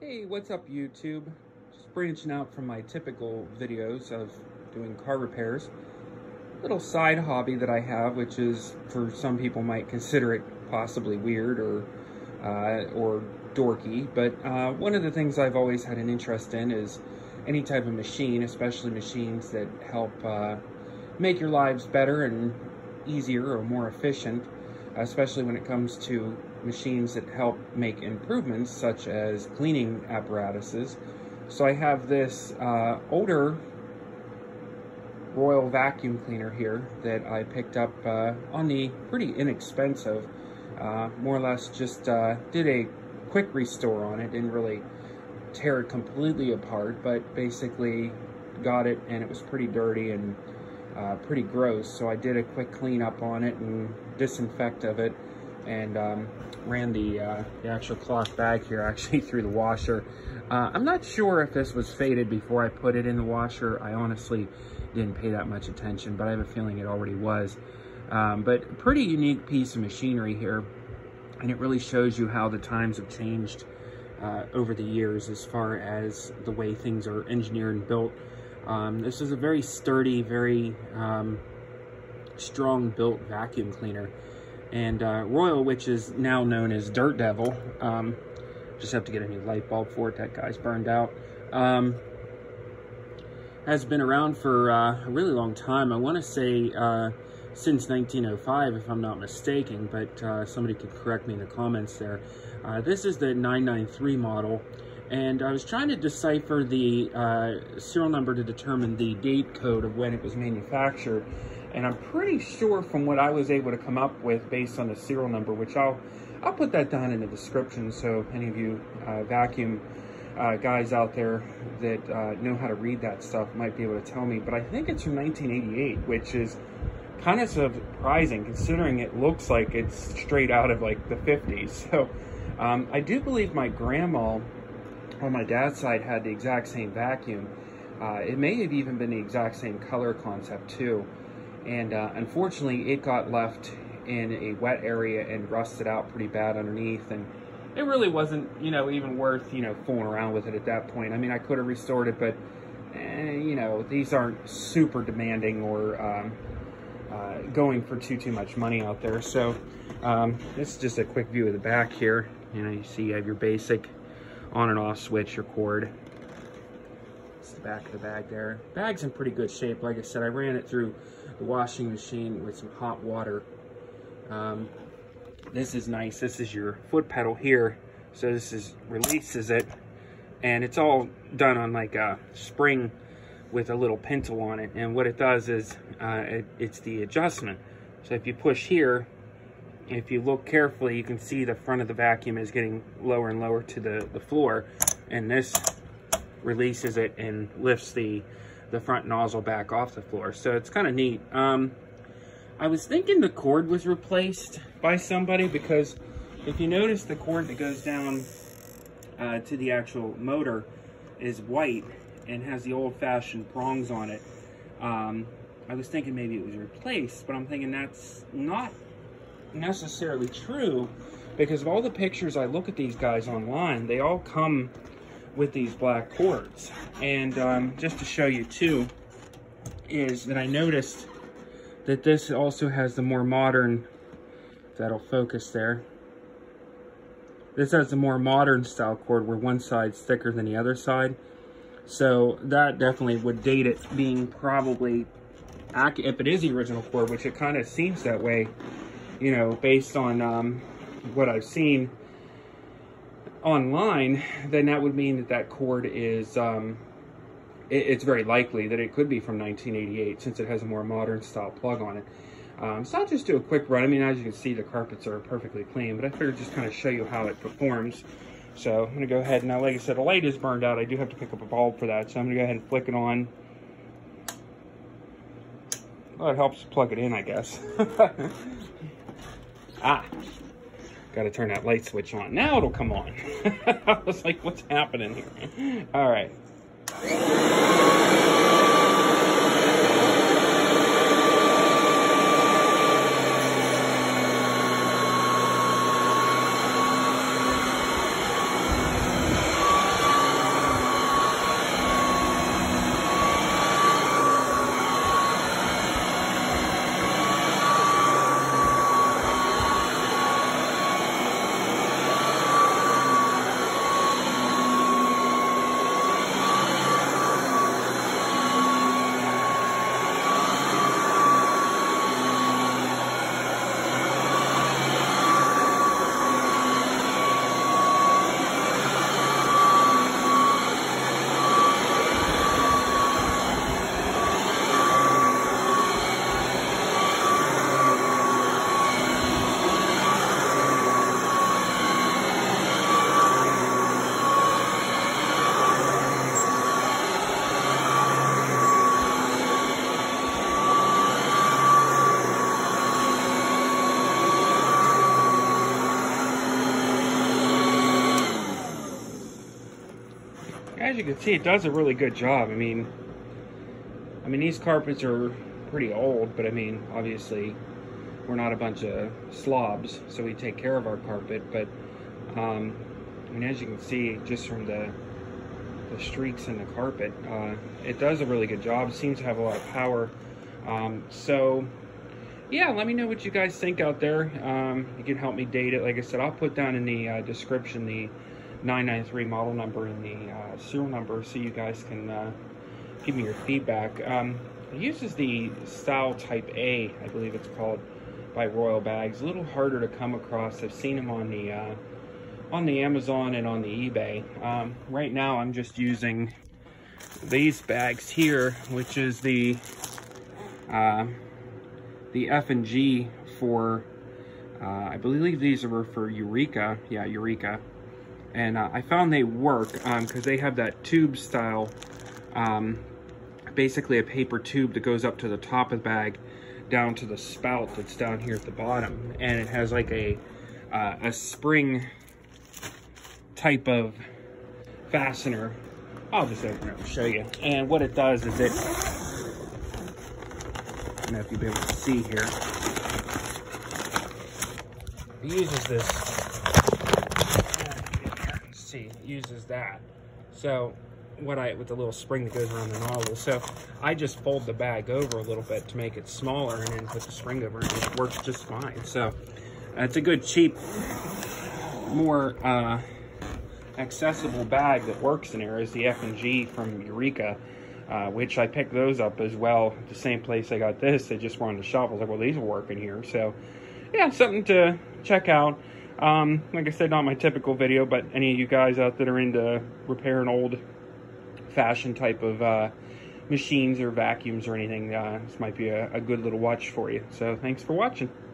Hey, what's up YouTube? Just branching out from my typical videos of doing car repairs. Little side hobby that I have, which is for some people might consider it possibly weird or uh, or dorky, but uh, one of the things I've always had an interest in is any type of machine, especially machines that help uh, make your lives better and easier or more efficient, especially when it comes to machines that help make improvements such as cleaning apparatuses. So I have this uh, older Royal vacuum cleaner here that I picked up uh, on the pretty inexpensive, uh, more or less just uh, did a quick restore on it, didn't really tear it completely apart, but basically got it and it was pretty dirty and uh, pretty gross. So I did a quick cleanup on it and disinfect of it and um, ran the, uh, the actual cloth bag here actually through the washer. Uh, I'm not sure if this was faded before I put it in the washer. I honestly didn't pay that much attention, but I have a feeling it already was. Um, but pretty unique piece of machinery here, and it really shows you how the times have changed uh, over the years as far as the way things are engineered and built. Um, this is a very sturdy, very um, strong built vacuum cleaner. And uh, Royal, which is now known as Dirt Devil, um, just have to get a new light bulb for it. That guy's burned out. Um, has been around for uh, a really long time. I want to say uh, since 1905, if I'm not mistaken, but uh, somebody could correct me in the comments there. Uh, this is the 993 model, and I was trying to decipher the uh, serial number to determine the date code of when it was manufactured, and I'm pretty sure from what I was able to come up with based on the serial number, which I'll I'll put that down in the description so any of you uh, vacuum uh, guys out there that uh, know how to read that stuff might be able to tell me. But I think it's from 1988, which is kind of surprising considering it looks like it's straight out of like the 50s. So um, I do believe my grandma on my dad's side had the exact same vacuum. Uh, it may have even been the exact same color concept too. And uh, unfortunately, it got left in a wet area and rusted out pretty bad underneath. And it really wasn't, you know, even worth, you know, fooling around with it at that point. I mean, I could have restored it, but, eh, you know, these aren't super demanding or um, uh, going for too, too much money out there. So um, this is just a quick view of the back here. You know, you see you have your basic on and off switch, your cord. It's the back of the bag there. Bag's in pretty good shape. Like I said, I ran it through the washing machine with some hot water. Um, this is nice. This is your foot pedal here. So this is releases it. And it's all done on like a spring with a little pintle on it. And what it does is uh, it, it's the adjustment. So if you push here, if you look carefully, you can see the front of the vacuum is getting lower and lower to the, the floor. And this releases it and lifts the, the front nozzle back off the floor. So it's kind of neat. Um, I was thinking the cord was replaced by somebody because if you notice the cord that goes down uh, to the actual motor is white and has the old-fashioned prongs on it. Um, I was thinking maybe it was replaced, but I'm thinking that's not necessarily true because of all the pictures I look at these guys online, they all come with these black cords. And um, just to show you too, is that I noticed that this also has the more modern, that'll focus there. This has the more modern style cord where one side's thicker than the other side. So that definitely would date it being probably, if it is the original cord, which it kind of seems that way, you know, based on um, what I've seen online, then that would mean that that cord is, um, it, it's very likely that it could be from 1988 since it has a more modern style plug on it. Um, so I'll just do a quick run. I mean, as you can see, the carpets are perfectly clean, but I figured just kind of show you how it performs. So I'm gonna go ahead, now like I said, the light is burned out. I do have to pick up a bulb for that, so I'm gonna go ahead and flick it on. Well, it helps plug it in, I guess. ah, got to turn that light switch on. Now it'll come on. I was like, what's happening here? All right. You can see, it does a really good job. I mean, I mean, these carpets are pretty old, but I mean, obviously, we're not a bunch of slobs, so we take care of our carpet. But um, I mean, as you can see, just from the the streaks in the carpet, uh, it does a really good job. Seems to have a lot of power. Um, so yeah, let me know what you guys think out there. Um, you can help me date it. Like I said, I'll put down in the uh, description the 993 model number and the uh, serial number so you guys can uh, give me your feedback. Um, it uses the Style Type A, I believe it's called, by Royal Bags. A little harder to come across. I've seen them on the uh, on the Amazon and on the eBay. Um, right now, I'm just using these bags here, which is the uh, the F and G for, uh, I believe these are for Eureka. Yeah, Eureka. And uh, I found they work because um, they have that tube style, um, basically a paper tube that goes up to the top of the bag down to the spout that's down here at the bottom. And it has like a, uh, a spring type of fastener. I'll just open it and show you. And what it does is it I don't know if you'll be able to see here. It uses this, uses that. So what I, with the little spring that goes around the nozzle. So I just fold the bag over a little bit to make it smaller and then put the spring over and it works just fine. So it's a good, cheap, more uh, accessible bag that works in there is the F&G from Eureka uh, which I picked those up as well. The same place I got this, they just on the shelf. I was like, well, these will work in here. So, yeah, something to check out. Um, like I said, not my typical video, but any of you guys out that are into repairing old fashion type of uh, machines or vacuums or anything, uh, this might be a, a good little watch for you. So, thanks for watching.